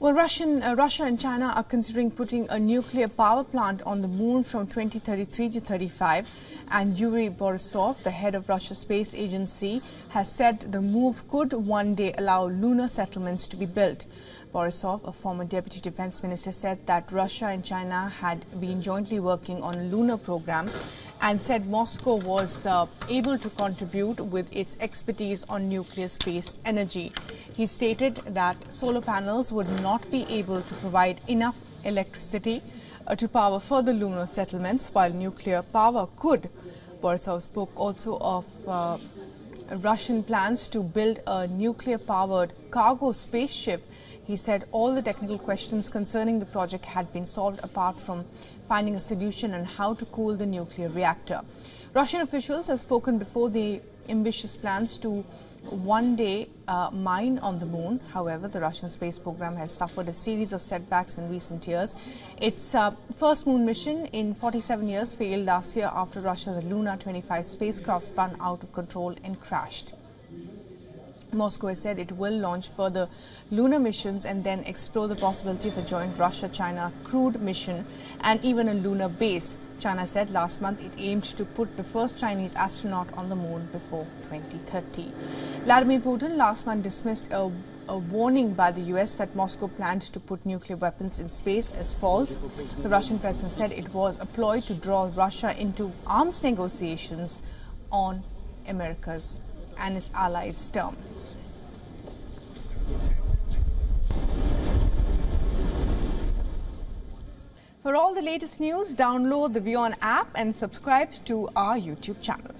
Well, Russian, uh, Russia and China are considering putting a nuclear power plant on the moon from 2033 to 35. And Yuri Borisov, the head of Russia's space agency, has said the move could one day allow lunar settlements to be built. Borisov, a former deputy defense minister, said that Russia and China had been jointly working on a lunar program and said Moscow was uh, able to contribute with its expertise on nuclear space energy. He stated that solar panels would not be able to provide enough electricity uh, to power further lunar settlements, while nuclear power could. Borisov spoke also of uh, Russian plans to build a nuclear powered cargo spaceship. He said all the technical questions concerning the project had been solved apart from finding a solution on how to cool the nuclear reactor. Russian officials have spoken before the ambitious plans to one day uh, mine on the moon. However, the Russian space program has suffered a series of setbacks in recent years. Its uh, first moon mission in 47 years failed last year after Russia's Luna 25 spacecraft spun out of control and crashed. Moscow has said it will launch further lunar missions and then explore the possibility of a joint Russia-China crewed mission and even a lunar base. China said last month it aimed to put the first Chinese astronaut on the moon before 2030. Vladimir Putin last month dismissed a, a, warning by the US that Moscow planned to put nuclear weapons in space as false. The Russian president said it was a ploy to draw Russia into arms negotiations on America's and its allies' terms. For all the latest news, download the WION app and subscribe to our YouTube channel.